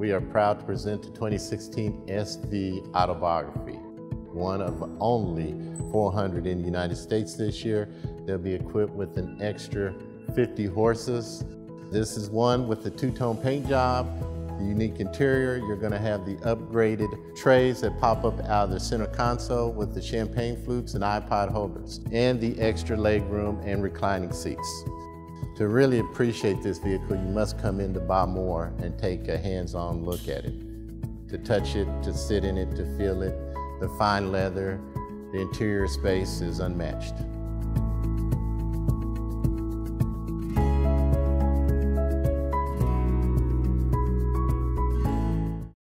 we are proud to present the 2016 SV Autobiography, one of only 400 in the United States this year. They'll be equipped with an extra 50 horses. This is one with the two-tone paint job, the unique interior. You're gonna have the upgraded trays that pop up out of the center console with the champagne flutes and iPod holders, and the extra leg room and reclining seats. To really appreciate this vehicle, you must come in to Bob Moore and take a hands-on look at it. To touch it, to sit in it, to feel it, the fine leather, the interior space is unmatched.